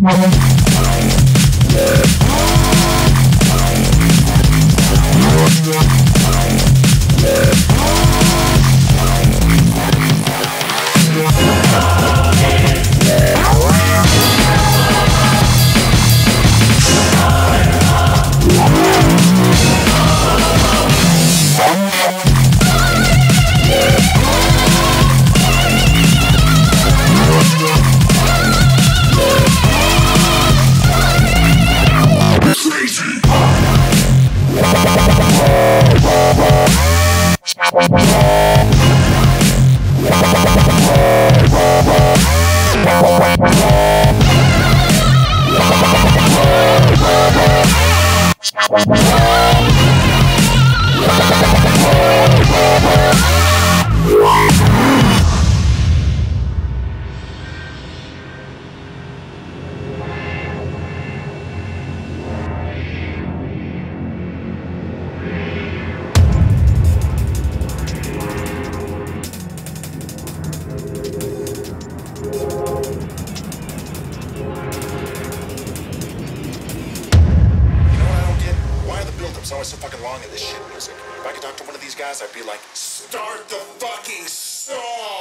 Música Bye. fucking long in this shit music. If I could talk to one of these guys, I'd be like, start the fucking song!